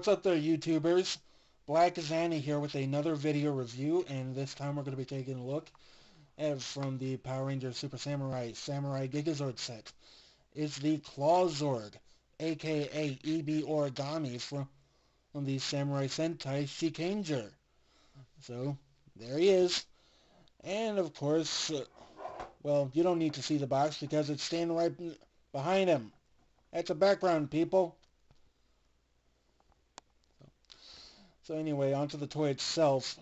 what's up there YouTubers? Black Xana here with another video review and this time we're going to be taking a look at from the Power Rangers Super Samurai Samurai Gigazord set. It's the Clawzord, aka Ebi Origami from, from the Samurai Sentai Shinkenger. So, there he is. And of course, uh, well, you don't need to see the box because it's standing right behind him. That's a background, people. So anyway, onto the toy itself.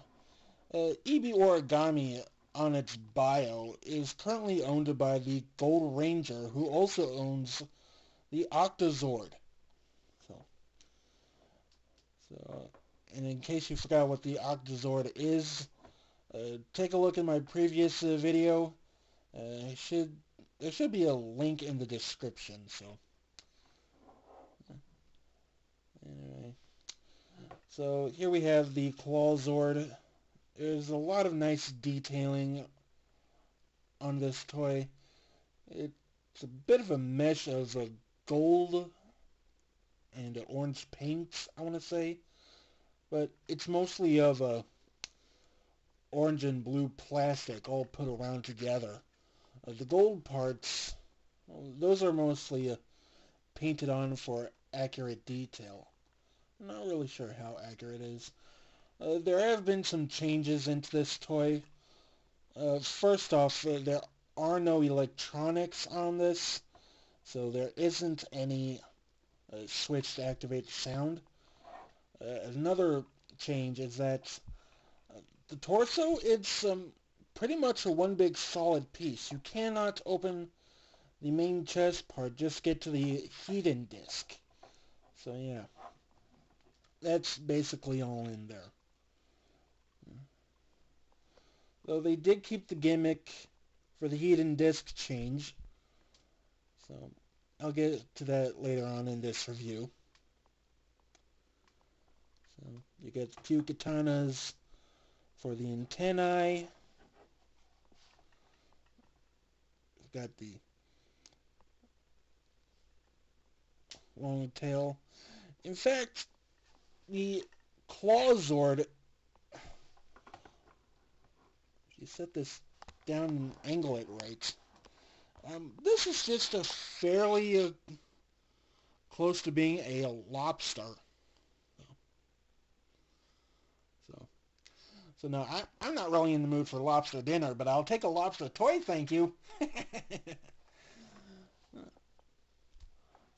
Uh, Ebi Origami on its bio is currently owned by the Gold Ranger, who also owns the Octozord. So, so, and in case you forgot what the Octozord is, uh, take a look at my previous uh, video. Uh, should there should be a link in the description. So, anyway. So here we have the Clawzord. There's a lot of nice detailing on this toy. It's a bit of a mesh of a gold and orange paints, I want to say. But it's mostly of a orange and blue plastic all put around together. Uh, the gold parts, well, those are mostly uh, painted on for accurate detail. Not really sure how accurate it is. Uh, there have been some changes into this toy. Uh, first off, uh, there are no electronics on this, so there isn't any uh, switch to activate sound. Uh, another change is that uh, the torso, it's um, pretty much a one big solid piece. You cannot open the main chest part, just get to the hidden disc. So yeah that's basically all in there. Though they did keep the gimmick for the heat and disc change. So I'll get to that later on in this review. So you get two katanas for the antennae. You've got the long tail. In fact, the Clawzord, if you set this down and angle it right, um, this is just a fairly uh, close to being a lobster. So, so no, I, I'm not really in the mood for lobster dinner, but I'll take a lobster toy, thank you.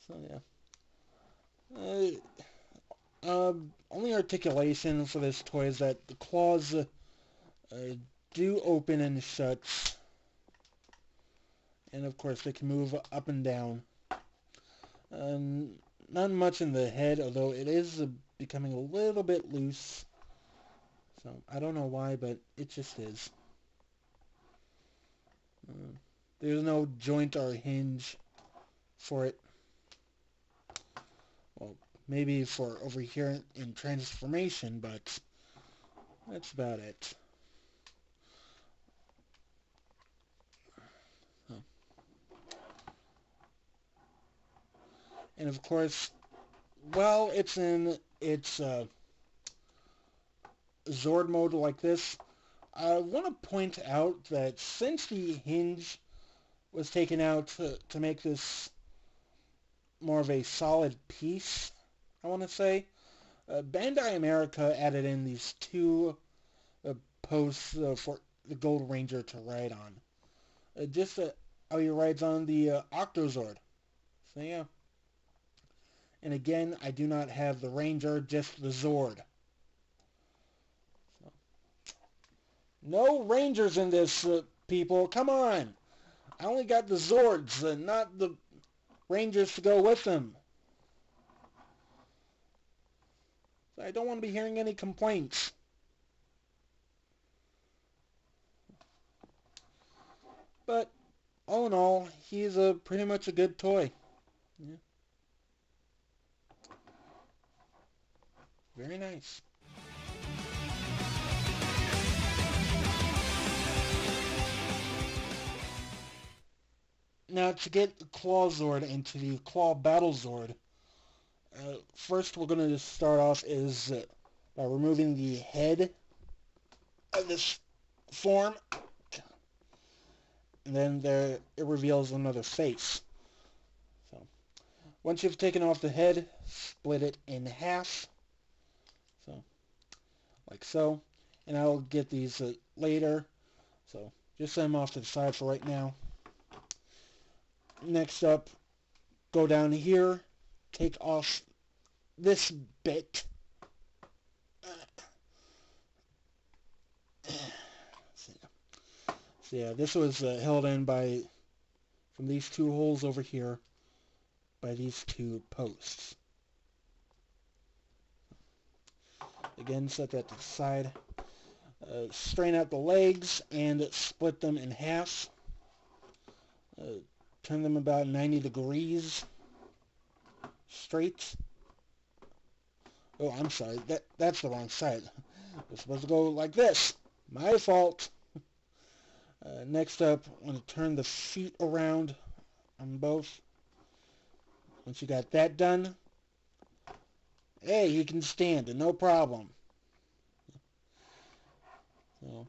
so yeah. Uh, um, only articulation for this toy is that the claws uh, uh, do open and shut. And of course they can move up and down. Um, not much in the head, although it is uh, becoming a little bit loose. So I don't know why, but it just is. Uh, there's no joint or hinge for it. Well, maybe for over here in transformation, but that's about it. And of course, while it's in its uh, Zord mode like this, I want to point out that since the hinge was taken out to, to make this more of a solid piece, I want to say. Uh, Bandai America added in these two uh, posts uh, for the Gold Ranger to ride on. Uh, just uh, how he rides on the uh, Octozord. So yeah. And again, I do not have the Ranger, just the Zord. So. No Rangers in this, people. Come on. I only got the Zords, and not the Rangers to go with them. I don't want to be hearing any complaints. But all in all, he's a pretty much a good toy. Yeah. Very nice. Now to get the Clawzord into the Claw Battle Zord, Uh, first we're going to start off is uh, by removing the head of this form. And then there it reveals another face. So once you've taken off the head, split it in half. So like so. And I'll get these uh, later. So just set them off to the side for right now. Next up, go down here, take off this bit. So yeah, this was uh, held in by, from these two holes over here, by these two posts. Again, set that to the side. Uh, strain out the legs and split them in half. Uh, turn them about 90 degrees straight. Oh, I'm sorry. That That's the wrong side. It's supposed to go like this. My fault. Uh, next up, I'm going to turn the feet around on both. Once you got that done, hey, you can stand, no problem. So,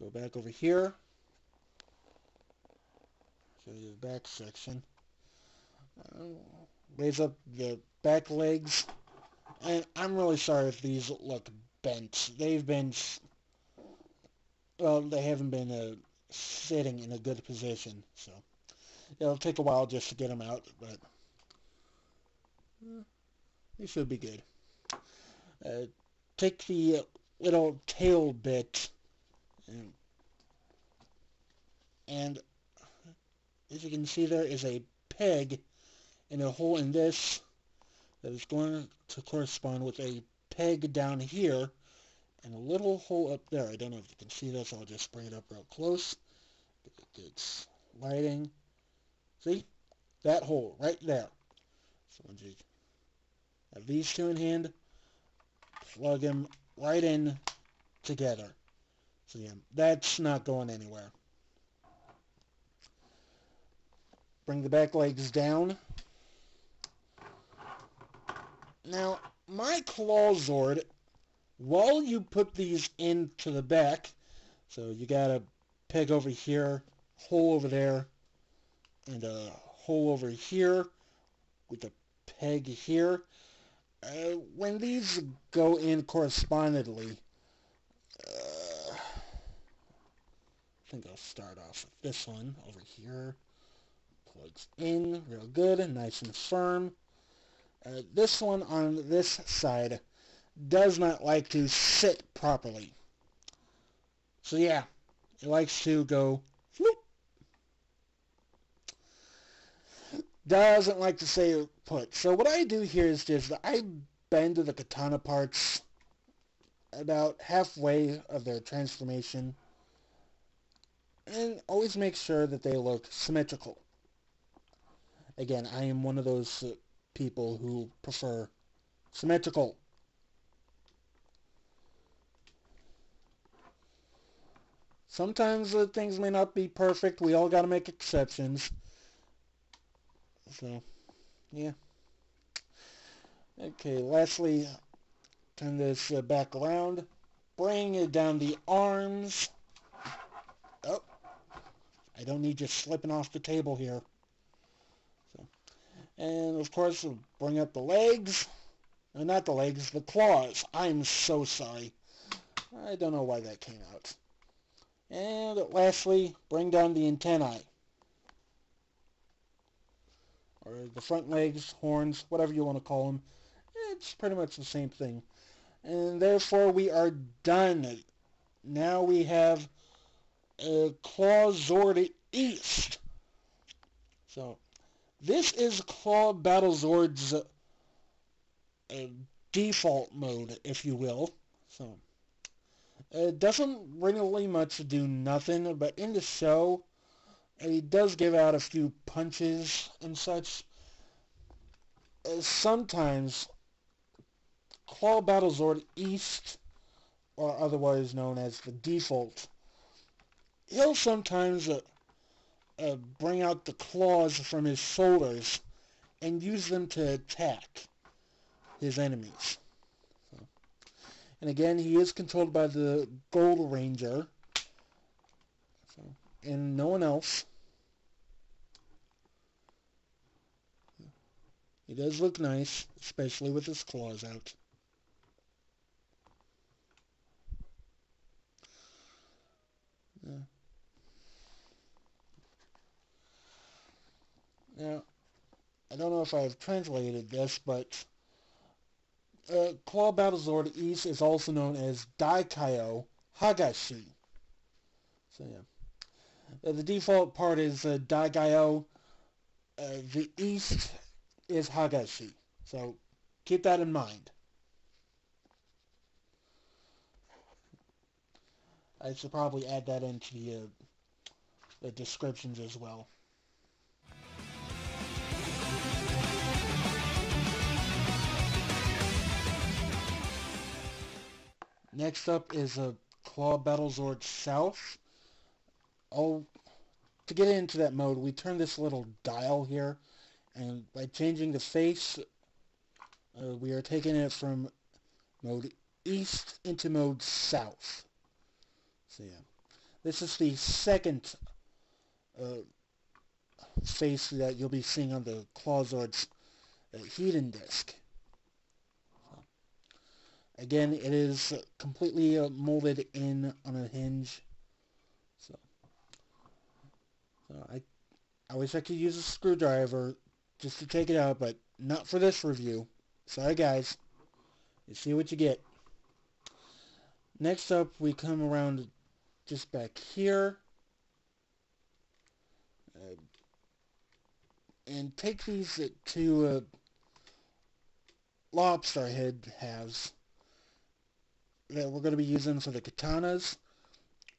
go back over here. Show you the back section. Uh, raise up the back legs. And I'm really sorry if these look bent. They've been, well, they haven't been uh, sitting in a good position. So it'll take a while just to get them out, but uh, they should be good. Uh, take the little tail bit and, and as you can see there is a peg and a hole in this that is going to correspond with a peg down here and a little hole up there. I don't know if you can see this. I'll just bring it up real close. It's lighting. See? That hole right there. So once you have these two in hand, plug them right in together. So yeah, that's not going anywhere. Bring the back legs down. Now, my claw Zord while you put these into the back, so you got a peg over here, hole over there, and a hole over here with a peg here. Uh, when these go in correspondingly, uh, I think I'll start off with this one over here. Plugs in real good and nice and firm. Uh, this one on this side does not like to sit properly. So yeah, it likes to go whoop. Doesn't like to stay put. So what I do here is just I bend the katana parts about halfway of their transformation and always make sure that they look symmetrical. Again, I am one of those people who prefer symmetrical. Sometimes uh, things may not be perfect. We all got to make exceptions. So, yeah. Okay, lastly, turn this uh, back around. Bring it down the arms. Oh, I don't need you slipping off the table here. And of course, bring up the legs. Uh, not the legs, the claws. I'm so sorry. I don't know why that came out. And lastly, bring down the antennae. Or the front legs, horns, whatever you want to call them. It's pretty much the same thing. And therefore we are done. Now we have a Claw Zord East. So, this is Claw Battle Zord's uh, default mode, if you will. So, it doesn't really much do nothing, but in the show, he does give out a few punches and such. Uh, sometimes, Claw Battle Zord East, or otherwise known as the default, he'll sometimes uh, bring out the claws from his shoulders and use them to attack. his enemies. So. And again, he is controlled by the Gold Ranger, so, and no one else. He does look nice, especially with his claws out. Yeah. Now, I don't know if I've translated this, but uh, Claw Battlezord East is also known as Daikai-Oh Hagashi. So yeah. Uh, the default part is uh, Daikai-Oh. Uh, the East is Hagashi. So keep that in mind. I should probably add that into the, uh, the descriptions as well. Next up is a Claw Battlezord South. Oh, to get into that mode, we turn this little dial here, and by changing the face, uh, we are taking it from mode east into mode south. So yeah, this is the second uh, face that you'll be seeing on the Clawzord's uh, hidden disc. Again, it is completely uh, molded in on a hinge. So, so I, I wish I could use a screwdriver just to take it out, but not for this review. Sorry, guys. You see what you get. Next up, we come around just back here. Uh, and take these two uh, lobster head halves that we're going to be using for the katanas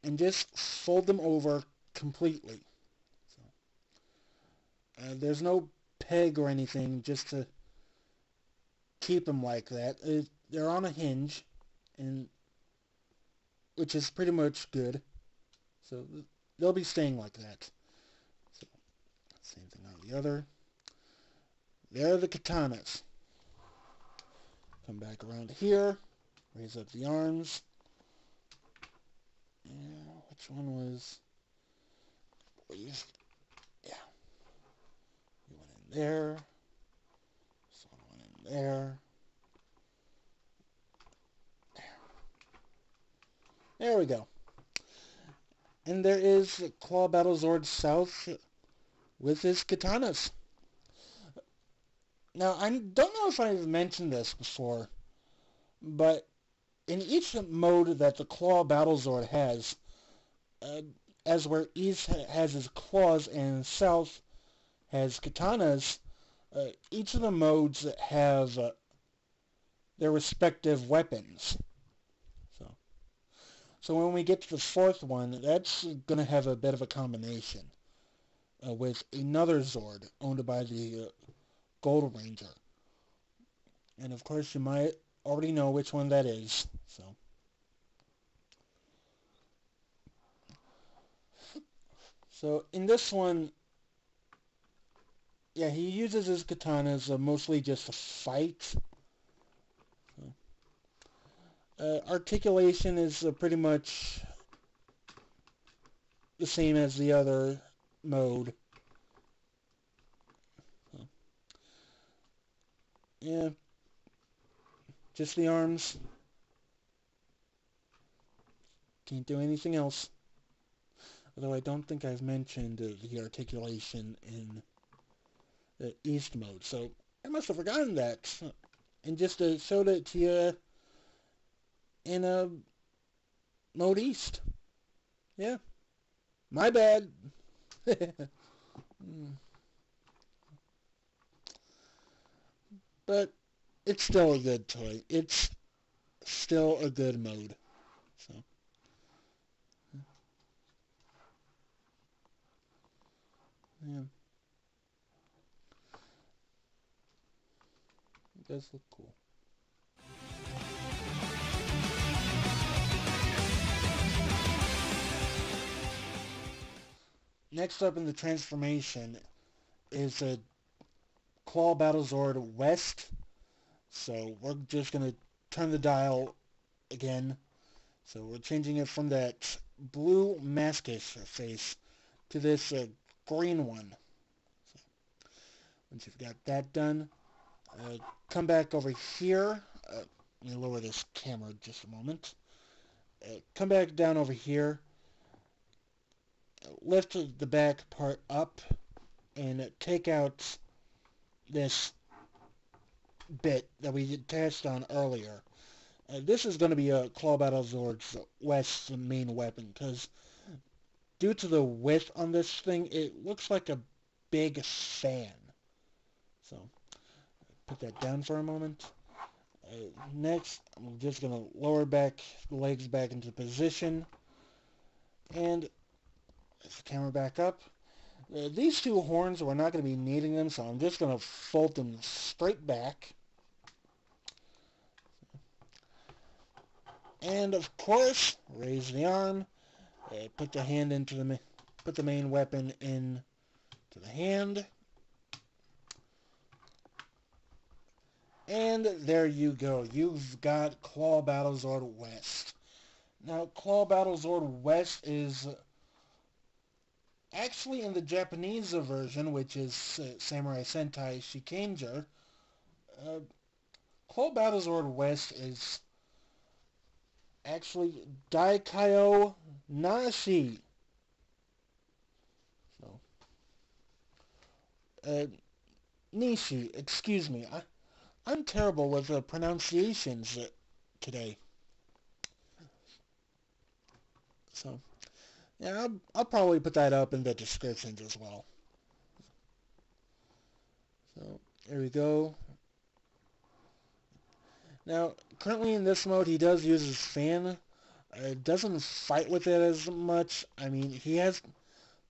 and just fold them over completely. So, uh, there's no peg or anything just to keep them like that. Uh, they're on a hinge, and which is pretty much good. So they'll be staying like that. So, same thing on the other. There are the katanas. Come back around here. Raise up the arms. Yeah, which one was... Yeah. You went in there. This one went in there. There. There we go. And there is Claw Battlezord South with his katanas. Now, I don't know if I've mentioned this before, but in each mode that the Claw Battlezord has, uh, as where East has his claws and South has katanas, uh, each of the modes have uh, their respective weapons. So, so when we get to the fourth one, that's going to have a bit of a combination uh, with another Zord owned by the uh, Gold Ranger. And of course, you might already know which one that is. So. So in this one, yeah, he uses his katanas uh, mostly just to fight. Uh, articulation is uh, pretty much the same as the other mode. Yeah, just the arms. Can't do anything else. Although I don't think I've mentioned uh, the articulation in the East mode. So I must have forgotten that. And just uh, showed it to you in a uh, mode East. Yeah. My bad. Hmm. but it's still a good toy. It's still a good mode. So. Yeah. It does look cool. Next up in the transformation is a Claw Battle Zord West So we're just going to turn the dial again. So we're changing it from that blue maskish face to this uh, green one. So once you've got that done, uh, come back over here. Uh, let me lower this camera just a moment. Uh, come back down over here. Lift the back part up and take out this bit that we attached on earlier. Uh, this is going to be a Claw Battle Zord's West's main weapon because due to the width on this thing, it looks like a big fan. So, put that down for a moment. Uh, next, I'm just going to lower back the legs back into position. And camera back up. Uh, these two horns, we're not going to be needing them, so I'm just going to fold them straight back. And of course, raise the arm, put the hand into the, put the main weapon in to the hand. And there you go. You've got Claw Battlezord West. Now, Claw Battlezord West is actually in the Japanese version, which is uh, Samurai Sentai Shinkenger, uh, Claw Battlezord West is actually Daikai-Oh Nashi. So, uh, Nishi, excuse me. I, I'm terrible with uh, pronunciations uh, today. So, yeah, I'll, I'll probably put that up in the descriptions as well. So, there we go. Now, currently in this mode, he does use his fan. Uh, doesn't fight with it as much. I mean, he has...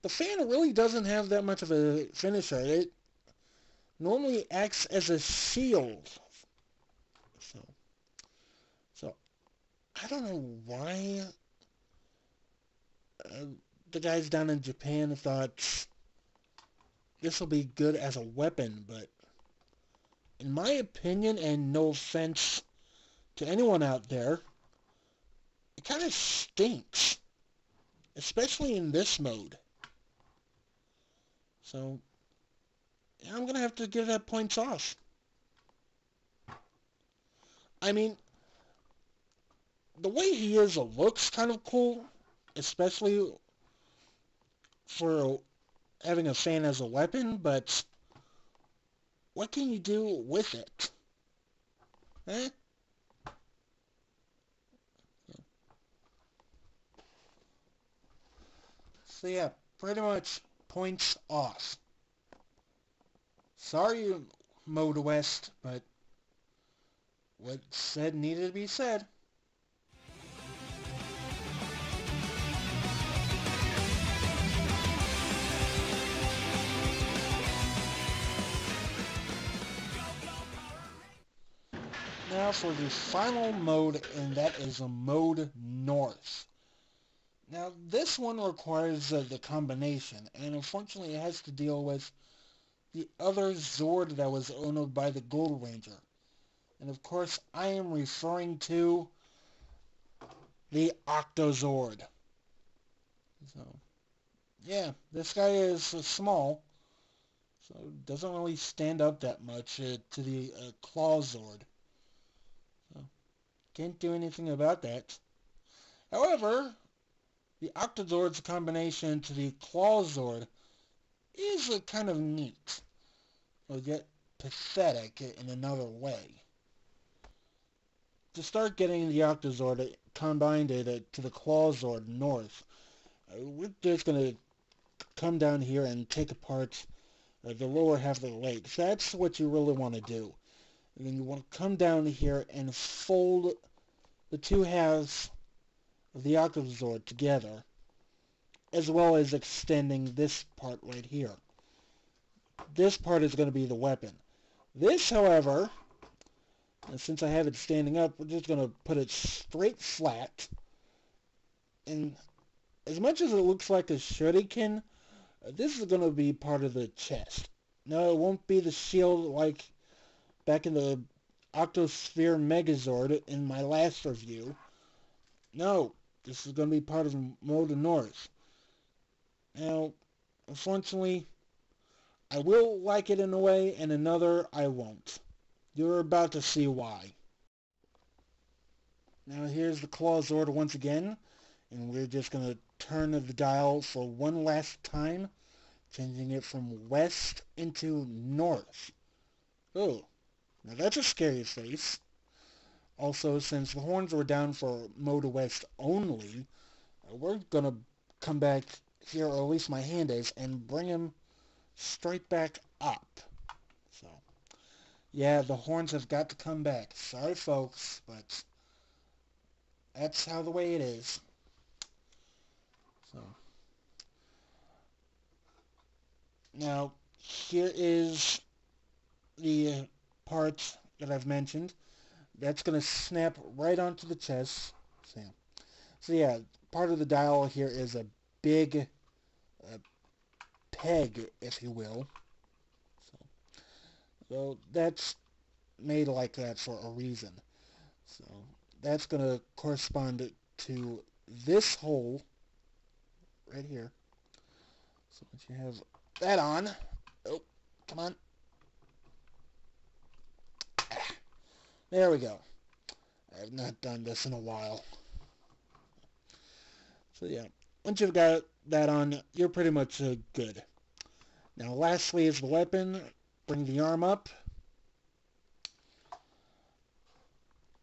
The fan really doesn't have that much of a finisher. It normally acts as a shield. So, so I don't know why uh, the guys down in Japan thought this will be good as a weapon, but in my opinion, and no offense to anyone out there, it kind of stinks, especially in this mode. So, yeah, I'm going to have to give that points off. I mean, the way he is looks kind of cool, especially for having a fan as a weapon, but what can you do with it? Eh? So yeah, pretty much points off. Sorry, Mode West, but what said needed to be said. Now for the final mode, and that is a mode north. Now this one requires uh, the combination, and unfortunately it has to deal with the other Zord that was owned by the Gold Ranger. And of course, I am referring to the Octozord. So, yeah, this guy is uh, small, so doesn't really stand up that much uh, to the uh, Clawzord. So, can't do anything about that. However, the Octozord's combination to the Clawzord is a kind of neat, or yet pathetic in another way. To start getting the Octozord combined to the Clawzord north, uh, we're just going to come down here and take apart uh, the lower half of the legs. That's what you really want to do. And then you want to come down here and fold the two halves of the Octozord together as well as extending this part right here. This part is going to be the weapon. This, however, since I have it standing up, we're just going to put it straight flat. And as much as it looks like a shuriken, this is going to be part of the chest. No, it won't be the shield like back in the Octo Spear Megazord in my last review. No, this is going to be part of Mode North. Now, unfortunately, I will like it in a way, and another I won't. You're about to see why. Now here's the Clawzord once again, and we're just going to turn the dial for one last time, changing it from west into north. Oh, now that's a scary face. Also, since the horns were down for Mode West only, uh, we're going to come back here, or at least my hand is, and bring him straight back up. So, yeah, the horns have got to come back. Sorry, folks, but that's how the way it is. So, now, here is the part that I've mentioned. That's going to snap right onto the chest. So, so yeah, part of the dial here is a big peg, if you will. So, so that's made like that for a reason. So that's going to correspond to this hole right here. So once you have that on, oh, come on. There we go. I have not done this in a while. So yeah, once you've got that on, you're pretty much uh, good. Now lastly is the weapon. Bring the arm up.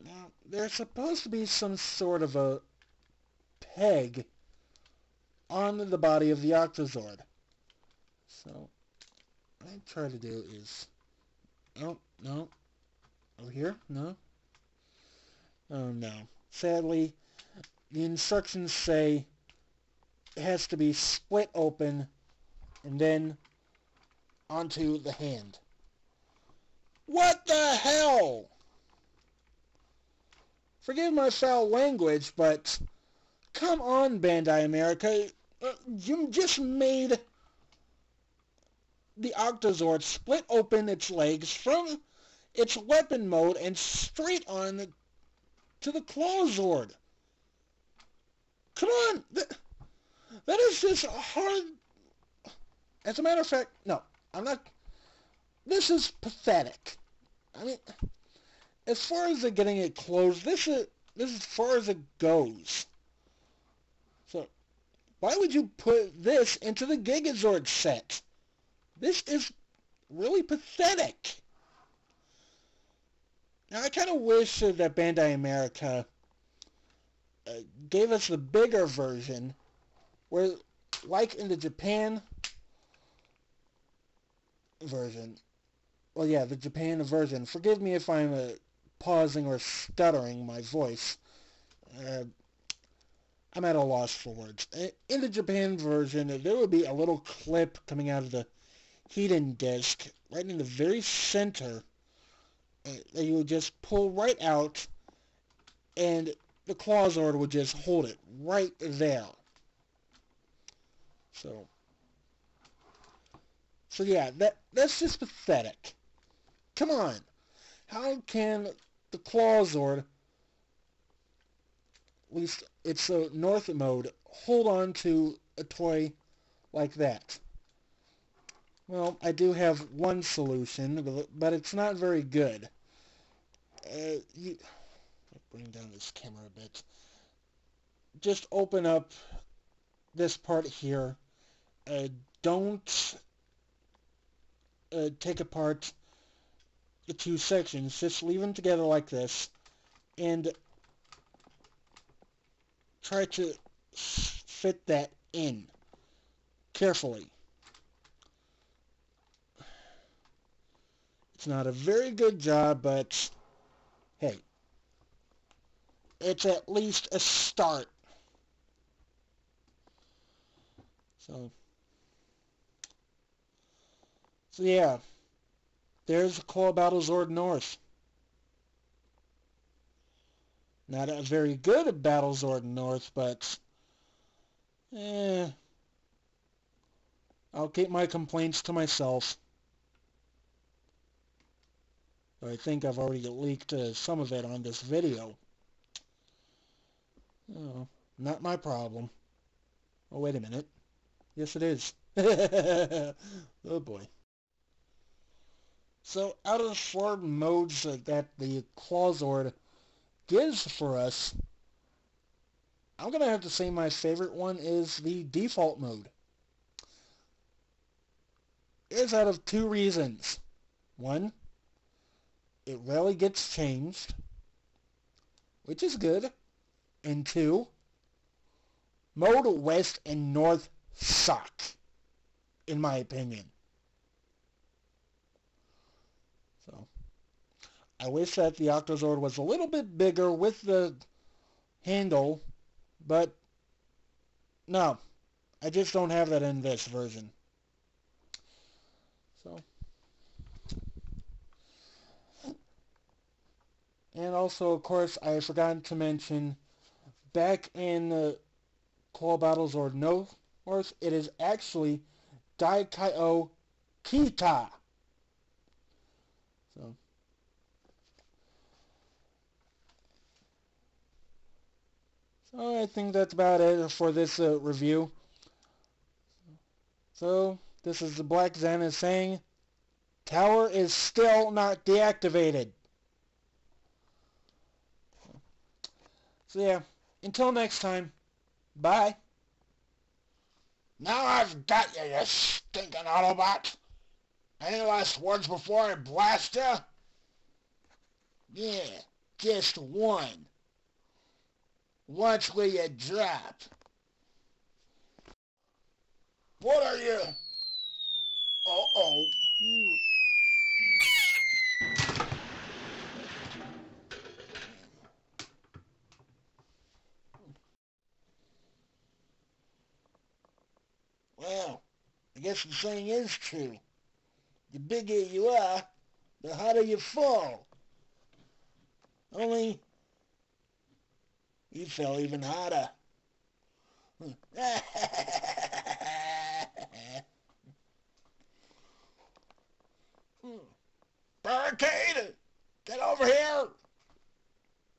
Now, there's supposed to be some sort of a peg on the body of the Octozord. So, what I try to do is... Oh, no. Over here? No? Oh, no. Sadly, the instructions say it has to be split open and then onto the hand. What the hell? Forgive my foul language, but come on, Bandai America. Uh, you just made the Octozord split open its legs from its weapon mode and straight on to the Clawzord. Come on! That, is just hard. As a matter of fact, no, I'm not... This is pathetic. I mean, as far as the getting it closed, this is this is as far as it goes. So, why would you put this into the Gigazord set? This is really pathetic. Now, I kind of wish that Bandai America uh, gave us the bigger version, where, like in the Japan version, well, yeah, the Japan version. Forgive me if I'm uh, pausing or stuttering my voice. Uh, I'm at a loss for words. In the Japan version, there would be a little clip coming out of the hidden disc right in the very center that you would just pull right out and the Clawzord would just hold it right there. So, so yeah, that that's just pathetic. Come on. How can the Clawzord, at least it's a North mode, hold on to a toy like that? Well, I do have one solution, but it's not very good. Uh, you, bring down this camera a bit. Just open up this part here. Uh, don't uh, take apart the two sections. Just leave them together like this and try to fit that in carefully. It's not a very good job, but it's at least a start. So, so yeah. There's a Claw Battlezord North. Not a very good Battlezord North, but... Eh... I'll keep my complaints to myself. I think I've already leaked uh, some of it on this video. Oh, not my problem. Oh, wait a minute. Yes, it is. oh, boy. So, out of the four modes that the Clawzord gives for us, I'm going to have to say my favorite one is the default mode. It's out of two reasons. One, it rarely gets changed, which is good. And two, Mode West and North suck, in my opinion. So, I wish that the Octozord was a little bit bigger with the handle, but no, I just don't have that in this version. So, and also, of course, I forgot to mention back in the Claw Battlezord North, it is actually Daikai-Oh Kita. So. So I think that's about it for this uh, review. So this is the Black Xana saying, Tower is still not deactivated. So yeah, until next time, bye. Now I've got you, you stinking Autobot. Any last words before I blast you? Yeah, just one. Watch where you drop. What are you? Uh-oh. Well, I guess the saying is true. The bigger you are, the harder you fall. Only, you fell even harder. Barricade! Get over here!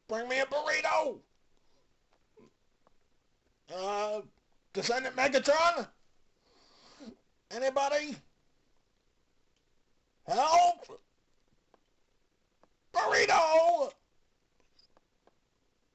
Bring me a burrito! Uh, Descendant Megatron? Anybody? Help! Burrito!